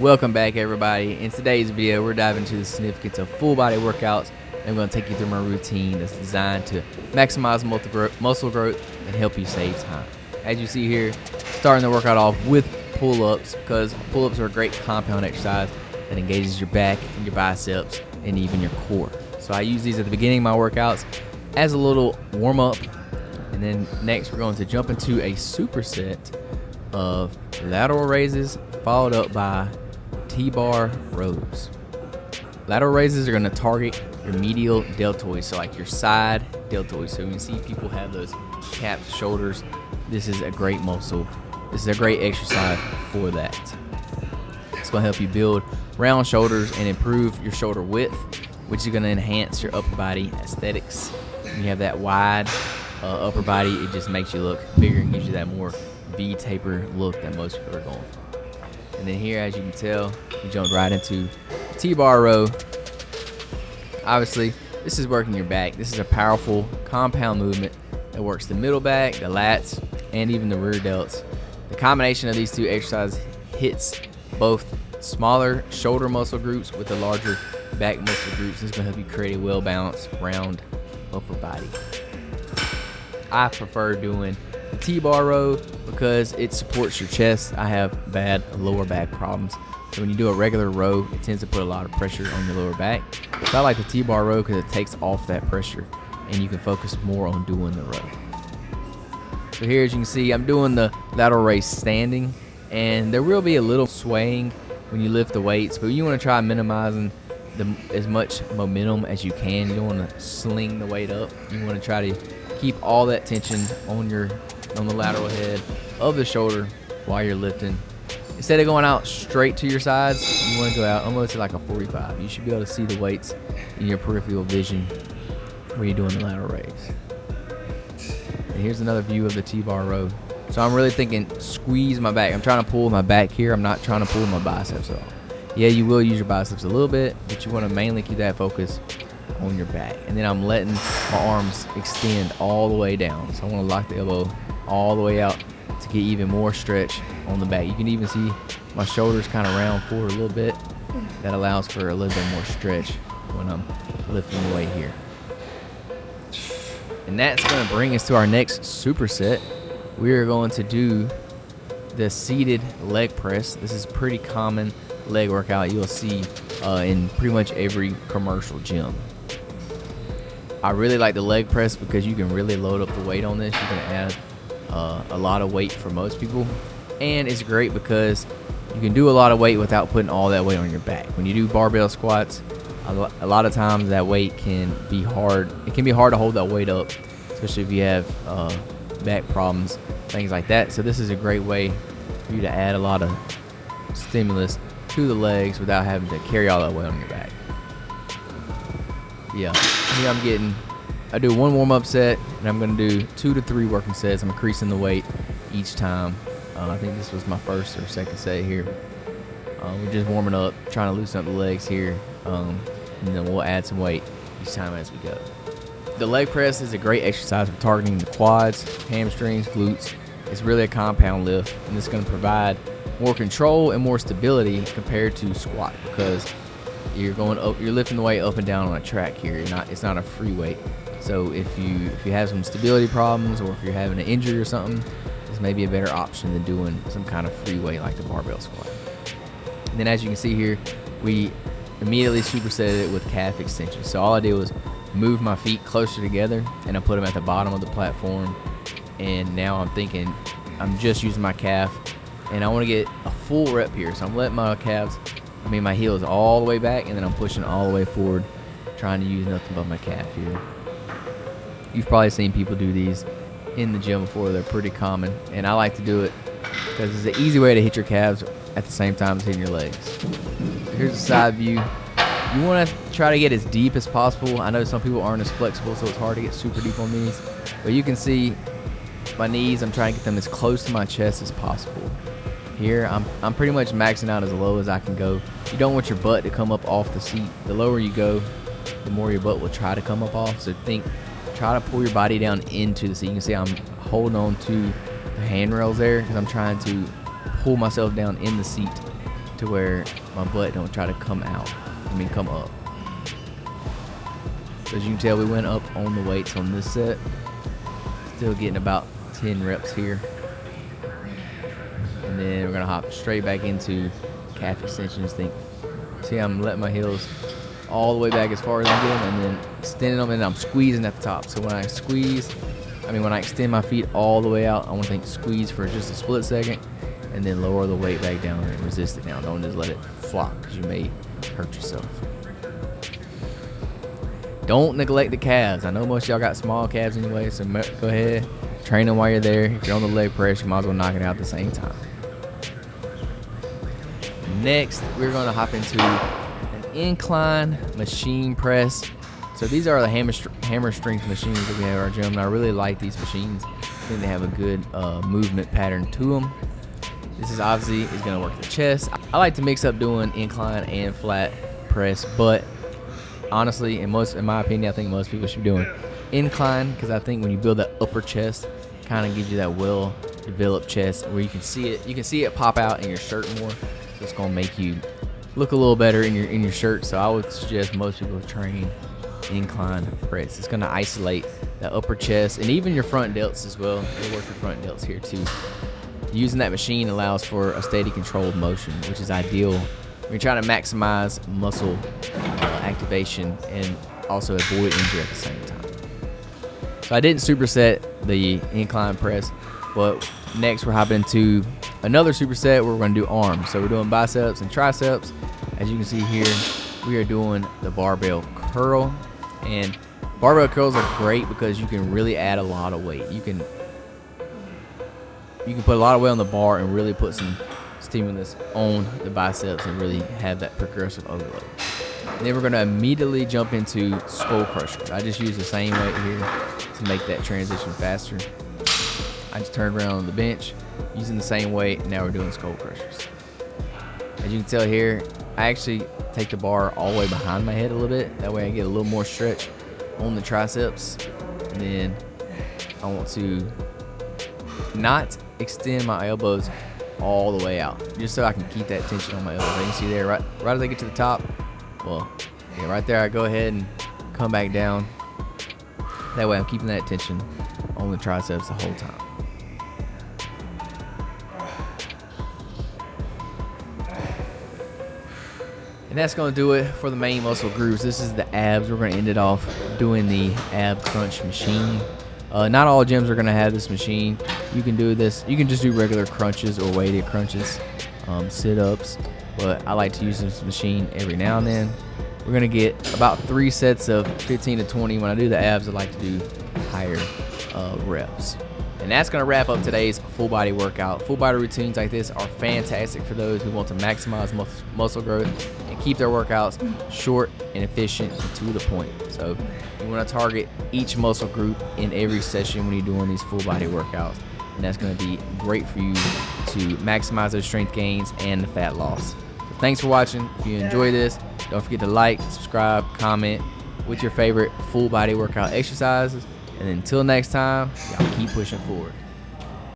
Welcome back, everybody. In today's video, we're diving into the significance of full body workouts. I'm going to take you through my routine that's designed to maximize muscle growth and help you save time. As you see here, starting the workout off with pull-ups because pull-ups are a great compound exercise that engages your back and your biceps and even your core. So I use these at the beginning of my workouts as a little warm-up. And then next, we're going to jump into a superset of lateral raises followed up by T-bar rows. Lateral raises are going to target your medial deltoids, so like your side deltoids. So you see people have those capped shoulders, this is a great muscle. This is a great exercise for that. It's going to help you build round shoulders and improve your shoulder width, which is going to enhance your upper body aesthetics. When you have that wide uh, upper body, it just makes you look bigger and gives you that more V taper look that most people are going for. And then here, as you can tell, we jumped right into T-bar row. Obviously, this is working your back. This is a powerful compound movement that works the middle back, the lats, and even the rear delts. The combination of these two exercises hits both smaller shoulder muscle groups with the larger back muscle groups. This is going to help you create a well-balanced, round upper body. I prefer doing T-bar row because it supports your chest. I have bad lower back problems. So when you do a regular row, it tends to put a lot of pressure on your lower back. So I like the T-bar row because it takes off that pressure and you can focus more on doing the row. So here as you can see, I'm doing the lateral raise standing and there will be a little swaying when you lift the weights, but you want to try minimizing the, as much momentum as you can. You don't want to sling the weight up. You want to try to keep all that tension on your on the lateral head of the shoulder while you're lifting. Instead of going out straight to your sides, you want to go out almost like a 45. You should be able to see the weights in your peripheral vision when you're doing the lateral raise. And here's another view of the T-bar row. So I'm really thinking squeeze my back. I'm trying to pull my back here. I'm not trying to pull my biceps at all. Yeah, you will use your biceps a little bit, but you want to mainly keep that focus on your back. And then I'm letting my arms extend all the way down. So I want to lock the elbow all the way out to get even more stretch on the back. You can even see my shoulders kind of round forward a little bit. That allows for a little bit more stretch when I'm lifting the weight here. And that's going to bring us to our next superset. We are going to do the seated leg press. This is pretty common leg workout you'll see uh, in pretty much every commercial gym. I really like the leg press because you can really load up the weight on this. You can add uh, a lot of weight for most people. And it's great because you can do a lot of weight without putting all that weight on your back. When you do barbell squats, a lot of times that weight can be hard. It can be hard to hold that weight up, especially if you have uh, back problems, things like that. So this is a great way for you to add a lot of stimulus to the legs without having to carry all that weight on your back. Yeah, here I'm getting I do one warm up set, and I'm going to do two to three working sets. I'm increasing the weight each time. Uh, I think this was my first or second set here. Uh, we're just warming up, trying to loosen up the legs here, um, and then we'll add some weight each time as we go. The leg press is a great exercise for targeting the quads, hamstrings, glutes. It's really a compound lift, and it's going to provide more control and more stability compared to squat because you're going up, you're lifting the weight up and down on a track here. You're not, it's not a free weight. So if you if you have some stability problems or if you're having an injury or something, this may be a better option than doing some kind of free weight like the barbell squat. And then as you can see here, we immediately supersetted it with calf extension. So all I did was move my feet closer together and I put them at the bottom of the platform. And now I'm thinking I'm just using my calf and I want to get a full rep here. So I'm letting my calves, I mean my heel is all the way back and then I'm pushing all the way forward, trying to use nothing but my calf here. You've probably seen people do these in the gym before. They're pretty common, and I like to do it because it's an easy way to hit your calves at the same time as hitting your legs. Here's a side view. You want to try to get as deep as possible. I know some people aren't as flexible, so it's hard to get super deep on these. But you can see my knees, I'm trying to get them as close to my chest as possible. Here, I'm, I'm pretty much maxing out as low as I can go. You don't want your butt to come up off the seat. The lower you go, the more your butt will try to come up off. So think try to pull your body down into the seat. You can see I'm holding on to the handrails there because I'm trying to pull myself down in the seat to where my butt don't try to come out. I mean, come up. So as you can tell, we went up on the weights on this set. Still getting about 10 reps here. And then we're gonna hop straight back into calf extensions. Think, see, I'm letting my heels all the way back as far as I can, and then extending them, and I'm squeezing at the top. So when I squeeze, I mean when I extend my feet all the way out, I want to think squeeze for just a split second, and then lower the weight back down and resist it down. Don't just let it flop because you may hurt yourself. Don't neglect the calves. I know most y'all got small calves anyway, so go ahead, train them while you're there. If you're on the leg press, you might as well knock it out at the same time. Next, we're going to hop into an incline machine press. So these are the hammer, hammer strength machines that we have at our gym, and I really like these machines. I think they have a good uh, movement pattern to them. This is obviously is going to work the chest. I like to mix up doing incline and flat press, but honestly, in most, in my opinion, I think most people should be doing incline because I think when you build that upper chest, kind of gives you that well developed chest where you can see it, you can see it pop out in your shirt more. It's gonna make you look a little better in your in your shirt. So I would suggest most people train incline press. It's gonna isolate the upper chest and even your front delts as well. You'll work your front delts here too. Using that machine allows for a steady controlled motion, which is ideal when you're trying to maximize muscle uh, activation and also avoid injury at the same time. So I didn't superset the incline press, but next we're hopping into another superset where we're going to do arms. So we're doing biceps and triceps. As you can see here, we are doing the barbell curl. And barbell curls are great because you can really add a lot of weight. You can you can put a lot of weight on the bar and really put some stimulus on the biceps and really have that progressive overload. And then we're going to immediately jump into skull crushers. I just use the same weight here to make that transition faster. I just turned around on the bench using the same weight. Now we're doing skull crushers. As you can tell here, I actually take the bar all the way behind my head a little bit. That way I get a little more stretch on the triceps. And then I want to not extend my elbows all the way out, just so I can keep that tension on my elbows. You can see there, right, right as I get to the top, well, yeah, right there, I go ahead and come back down. That way I'm keeping that tension on the triceps the whole time. And that's going to do it for the main muscle groups. This is the abs. We're going to end it off doing the ab crunch machine. Uh, not all gyms are going to have this machine. You can do this. You can just do regular crunches or weighted crunches, um, sit-ups. But I like to use this machine every now and then. We're going to get about three sets of 15 to 20. When I do the abs, I like to do higher uh, reps. And that's going to wrap up today's full body workout. Full body routines like this are fantastic for those who want to maximize mus muscle growth keep their workouts short and efficient and to the point. So you want to target each muscle group in every session when you're doing these full body workouts. And that's going to be great for you to maximize those strength gains and the fat loss. So thanks for watching. If you enjoy this, don't forget to like, subscribe, comment with your favorite full body workout exercises. And until next time, y'all keep pushing forward.